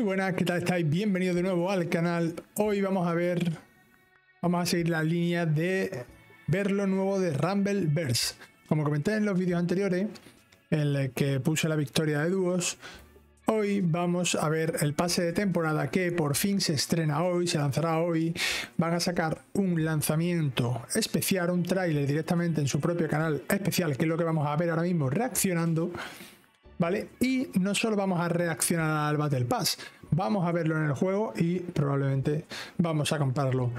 Muy buenas, ¿qué tal estáis? Bienvenidos de nuevo al canal. Hoy vamos a ver, vamos a seguir la línea de ver lo nuevo de Rumbleverse. Como comenté en los vídeos anteriores, en el que puse la victoria de dúos, hoy vamos a ver el pase de temporada que por fin se estrena hoy, se lanzará hoy. Van a sacar un lanzamiento especial, un tráiler directamente en su propio canal especial, que es lo que vamos a ver ahora mismo reaccionando. ¿Vale? Y no solo vamos a reaccionar al Battle Pass, vamos a verlo en el juego y probablemente vamos a comprarlo.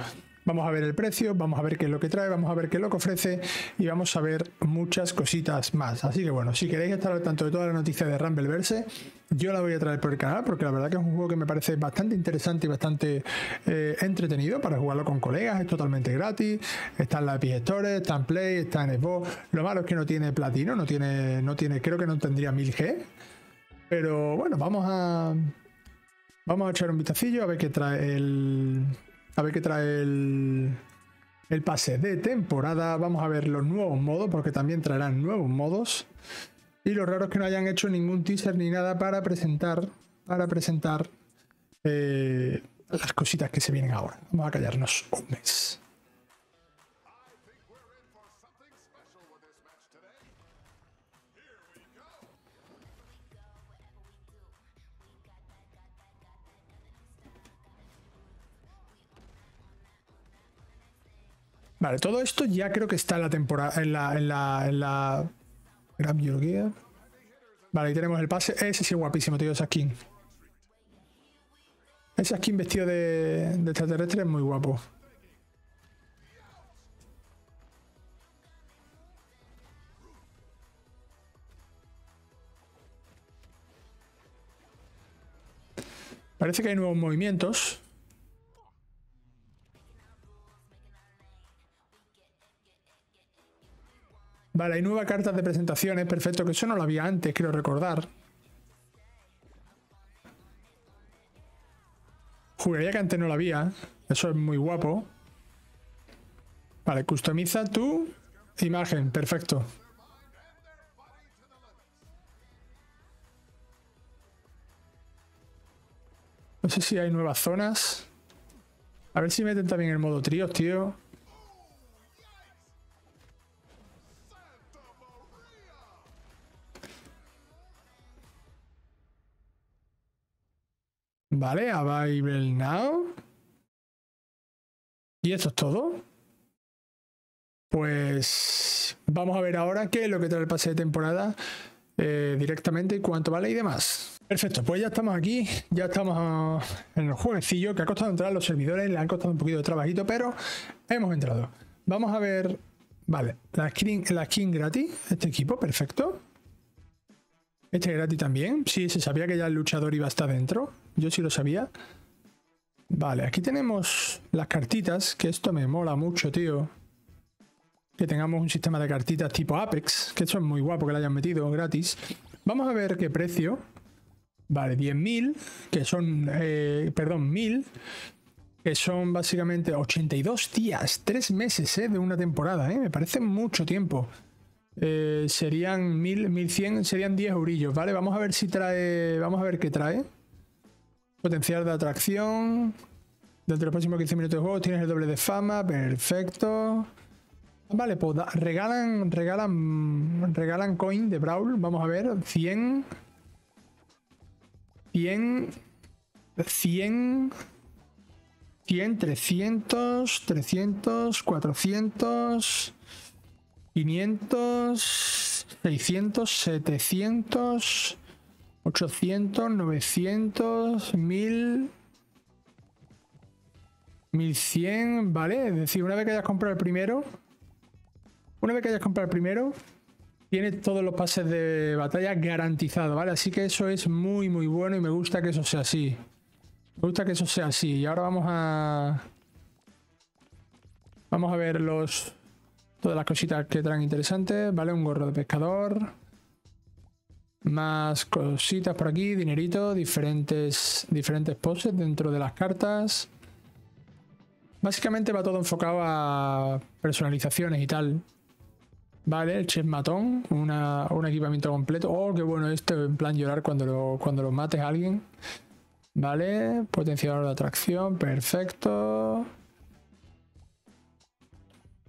Vamos a ver el precio, vamos a ver qué es lo que trae, vamos a ver qué es lo que ofrece y vamos a ver muchas cositas más. Así que bueno, si queréis estar al tanto de toda la noticia de Rumbleverse, yo la voy a traer por el canal porque la verdad que es un juego que me parece bastante interesante y bastante eh, entretenido para jugarlo con colegas, es totalmente gratis, está en la Epic Store, está en Play, está en Xbox. Lo malo es que no tiene platino, no tiene, no tiene, creo que no tendría 1000G. Pero bueno, vamos a vamos a echar un vistacillo a ver qué trae el a ver qué trae el, el pase de temporada. Vamos a ver los nuevos modos, porque también traerán nuevos modos. Y lo raro es que no hayan hecho ningún teaser ni nada para presentar, para presentar eh, las cositas que se vienen ahora. Vamos a callarnos un mes. Vale, todo esto ya creo que está en la temporada. En la. En la. En la. Vale, ahí tenemos el pase. Ese sí es guapísimo, tío, esa skin. Esa skin vestido de, de extraterrestre es muy guapo. Parece que hay nuevos movimientos. Vale, hay nuevas cartas de presentaciones, perfecto, que eso no lo había antes, quiero recordar. Juraría que antes no lo había. Eso es muy guapo. Vale, customiza tu imagen, perfecto. No sé si hay nuevas zonas. A ver si meten también el modo tríos, tío. Vale, available now. Y esto es todo. Pues vamos a ver ahora qué es lo que trae el pase de temporada eh, directamente, cuánto vale y demás. Perfecto, pues ya estamos aquí, ya estamos en el jueguecillo que ha costado entrar los servidores, le han costado un poquito de trabajito, pero hemos entrado. Vamos a ver, vale, la skin, la skin gratis, este equipo, perfecto. Este es gratis también. Sí, se sabía que ya el luchador iba a estar dentro. Yo sí lo sabía. Vale, aquí tenemos las cartitas, que esto me mola mucho, tío. Que tengamos un sistema de cartitas tipo Apex, que esto es muy guapo que lo hayan metido gratis. Vamos a ver qué precio. Vale, 10.000, que son, eh, perdón, 1.000, que son básicamente 82 días, 3 meses eh, de una temporada, eh. me parece mucho tiempo. Eh, serían 1000, 1100, serían 10 eurillos, ¿vale? Vamos a ver si trae, vamos a ver qué trae. Potencial de atracción. Dentro de los próximos 15 minutos de juego tienes el doble de fama, perfecto. Vale, pues regalan, regalan, regalan coin de Brawl, vamos a ver, 100. 100, 100, 100, 300, 300, 400... 500, 600, 700, 800, 900, 1000, 1100, ¿vale? Es decir, una vez que hayas comprado el primero, una vez que hayas comprado el primero, tienes todos los pases de batalla garantizados, ¿vale? Así que eso es muy, muy bueno y me gusta que eso sea así. Me gusta que eso sea así. Y ahora vamos a... Vamos a ver los, Todas las cositas que traen interesantes, ¿vale? Un gorro de pescador. Más cositas por aquí, dinerito, diferentes, diferentes poses dentro de las cartas. Básicamente va todo enfocado a personalizaciones y tal. Vale, el chef matón, un equipamiento completo. Oh, qué bueno esto, en plan llorar cuando lo, cuando lo mates a alguien. Vale, potenciador de atracción, perfecto.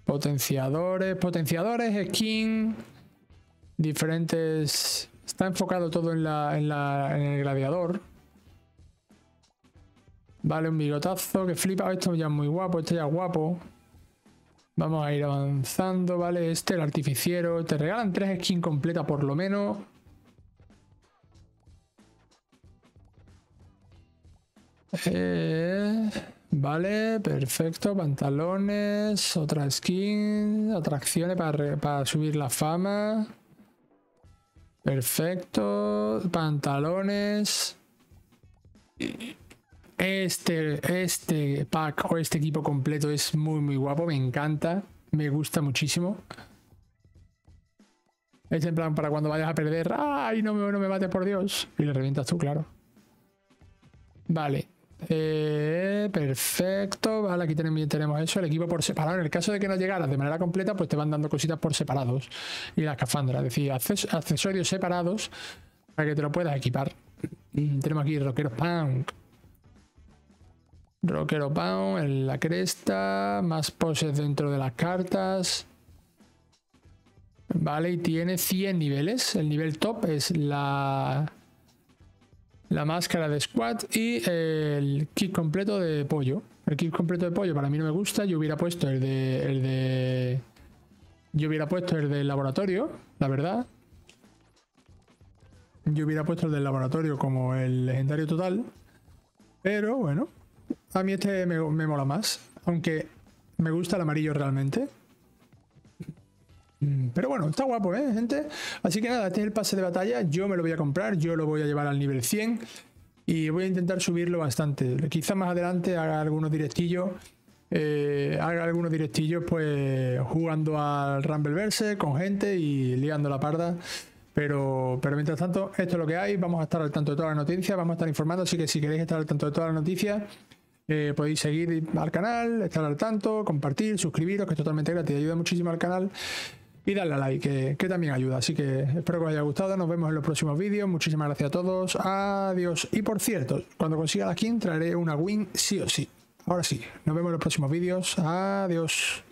Potenciadores, potenciadores, skin, diferentes... Está enfocado todo en, la, en, la, en el gladiador. Vale, un bigotazo que flipa. Esto ya es muy guapo, este ya es guapo. Vamos a ir avanzando, ¿vale? Este, el artificiero. Te regalan tres skins completas por lo menos. Eh, vale, perfecto. Pantalones, otra skin, atracciones para, para subir la fama. Perfecto. Pantalones. Este, este pack o este equipo completo es muy, muy guapo. Me encanta. Me gusta muchísimo. Es en plan para cuando vayas a perder. ¡Ay, no me, no me mates por Dios! Y le revientas tú, claro. Vale. Eh, perfecto, vale, aquí tenemos, eso, el equipo por separado. En el caso de que no llegaras de manera completa, pues te van dando cositas por separados. Y la escafandra, es decir, accesorios separados para que te lo puedas equipar. Tenemos aquí Rockero Punk. Rockero Punk en la cresta, más poses dentro de las cartas. Vale, y tiene 100 niveles. El nivel top es la la máscara de squad y el kit completo de pollo. El kit completo de pollo para mí no me gusta. Yo hubiera puesto el de. El de. Yo hubiera puesto el del laboratorio, la verdad. Yo hubiera puesto el del laboratorio como el legendario total. Pero bueno. A mí este me, me mola más. Aunque me gusta el amarillo realmente. Mm, pero bueno, está guapo, ¿eh, gente? Así que nada, este es el pase de batalla. Yo me lo voy a comprar, yo lo voy a llevar al nivel 100 y voy a intentar subirlo bastante. Quizás más adelante haga algunos directillos. Eh, haga algunos directillos pues jugando al Rumbleverse con gente y liando la parda. Pero, pero mientras tanto, esto es lo que hay. Vamos a estar al tanto de todas las noticias, vamos a estar informando. Así que si queréis estar al tanto de todas las noticias, eh, podéis seguir al canal, estar al tanto, compartir, suscribiros, que es totalmente gratis, ayuda muchísimo al canal y darle a like, que, también ayuda. Así que espero que os haya gustado. Nos vemos en los próximos vídeos. Muchísimas gracias a todos. Adiós. Y por cierto, cuando consiga la skin traeré una win sí o sí. Ahora sí. Nos vemos en los próximos vídeos. Adiós.